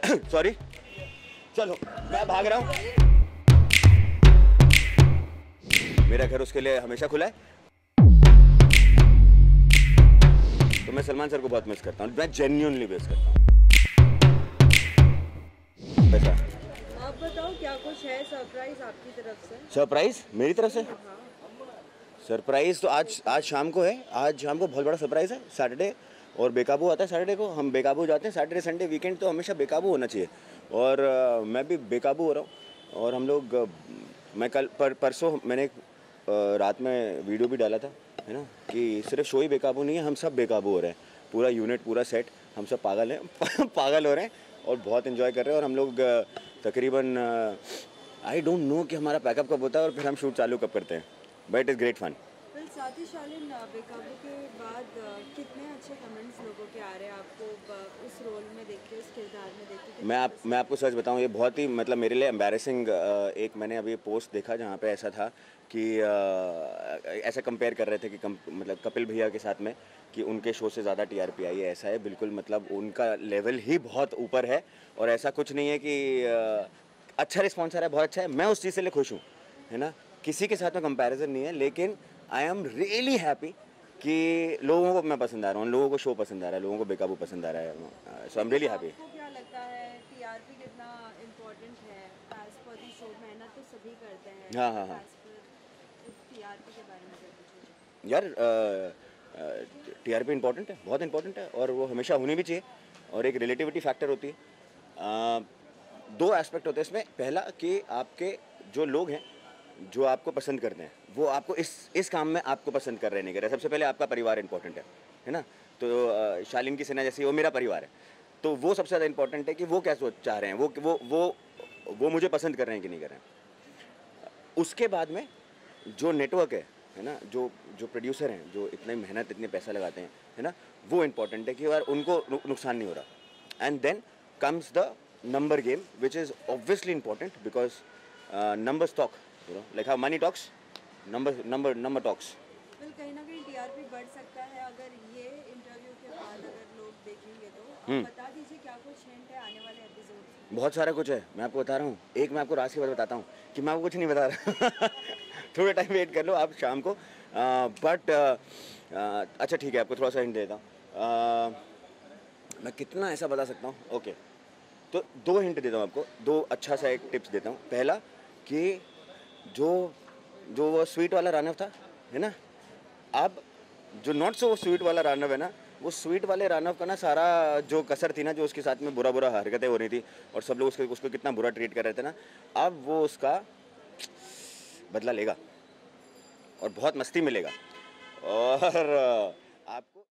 Sorry चलो मैं भाग रहा हूँ। मेरा घर उसके लिए हमेशा खुला है। तो मैं सलमान सर को बहुत मिस करता हूँ। मैं जेन्यूनली मिस करता हूँ। आप बताओ क्या कुछ है सरप्राइज़ आपकी तरफ़ से? सरप्राइज़ मेरी तरफ़ से? हाँ। सरप्राइज़ तो आज आज शाम को है। आज शाम को बहुत बड़ा सरप्राइज़ है। सैटरडे और बेकाबू आता है सैटरडे को। हम बेकाबू जाते हैं। सैटरडे संडे वीकेंड तो हमेशा बेकाबू होना चाहिए। और अ, मैं भी बेकाबू हो रहा हूँ। और हम लोग मैं कल पर परसों मैंने रात में वीडियो भी डाला था है ना? कि सिर्फ़ शो ही बेकाबू नहीं है हम सब बेकाबू हो रहे हैं। पूरा यूनिट पूरा सेट हम सब पागल हैं। पागल हो रहे हैं और बहुत इन्जॉय कर रहे हैं। और हम लोग तकरीबन आई डोंट नो कि हमारा पैकअप कब होता है और फिर हम शूट चालू कब करते हैं। बट इज़ ग्रेट फन साथ ही शालिन बेकाबू के बाद कितने अच्छे कमेंट्स लोगों के आ रहे हैं आपको उस रोल में देख के उस किरदार में देख के मैं आप मैं आपको सच बताऊँ ये बहुत ही मतलब मेरे लिए एम्बेरसिंग एक मैंने अभी पोस्ट देखा जहाँ पे ऐसा था कि ऐसा कंपेयर कर रहे थे कि कम, मतलब कपिल भैया के साथ में कि उनके शो से ज़्यादा टीआरपी आई है ऐसा है बिल्कुल मतलब उनका लेवल ही बहुत ऊपर है और ऐसा कुछ नहीं है कि अच्छा रिस्पॉन्स आ रहा है बहुत अच्छा है मैं उस चीज़ से लिए खुश हूँ है ना? किसी के साथ में कंपैरिजन नहीं है लेकिन आई एम रियली हैप्पी कि लोगों को मैं पसंद आ रहा हूँ लोगों को शो पसंद आ रहा है लोगों को बेकाबू पसंद आ रहा है। So I am really happy आपको क्या लगता है इम्पोर्टेंट है? तो हैं। हाँ, हाँ, हाँ। यार टी आर पी कुछ हो है बहुत इंपॉर्टेंट है और वो हमेशा होनी भी चाहिए और एक रिलेटिविटी फैक्टर होती है। अ, दो एस्पेक्ट होते हैं इसमें। पहला कि आपके जो लोग हैं जो आपको पसंद करते हैं वो आपको इस इस काम में आपको पसंद कर रहे नहीं कर रहे। सबसे पहले आपका परिवार इंपॉर्टेंट है है ना? तो शालीन की सेना जैसी, वो मेरा परिवार है। तो वो सबसे ज़्यादा इंपॉर्टेंट है कि वो क्या सोच, चाह रहे हैं? वो वो वो वो मुझे पसंद कर रहे हैं कि नहीं कर रहे हैं? उसके बाद में जो नेटवर्क है है ना? जो जो प्रोड्यूसर हैं, जो इतनी मेहनत, इतने पैसा लगाते हैं, है ना? वो इम्पोर्टेंट है कि यार उनको नुकसान नहीं हो रहा। And then comes the number game which is obviously important because number talk like how money talks number number number talks कहीं ना कहीं टीआरपी बढ़ सकता है अगर ये इंटरव्यू के बाद अगर लोग देखेंगे तो। हम्म। बता दीजिए क्या कुछ हिंट है आने वाले एपिसोड बहुत सारा कुछ है मैं आपको बता रहा हूँ। एक मैं आपको रात की बात बताता हूँ कि मैं आपको कुछ नहीं बता रहा। थोड़ा टाइम वेट कर लो आप शाम को। बट अच्छा ठीक है आपको थोड़ा सा हिंट देता हूँ। मैं कितना ऐसा बता सकता हूँ? ओके तो दो हिंट देता हूँ आपको दो अच्छा सा एक टिप्स देता हूँ। पहला कि जो जो वो स्वीट वाला रानव था, है ना? अब जो नॉट सो वो स्वीट वाला रानव है ना, वो स्वीट वाले रानव का ना सारा जो कसर थी ना, जो उसके साथ में बुरा बुरा हरकतें हो रही थी और सब लोग उसके, उसको कितना बुरा ट्रीट कर रहे थे ना, अब वो उसका बदला लेगा और बहुत मस्ती मिलेगा। और